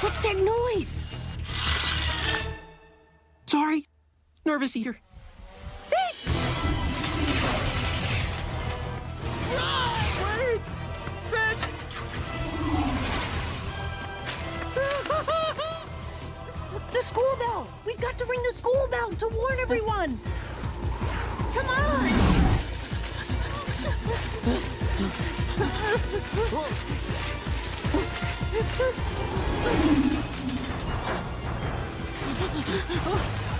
What's that noise? Sorry. Nervous eater. The school bell! We've got to ring the school bell to warn everyone! Come on!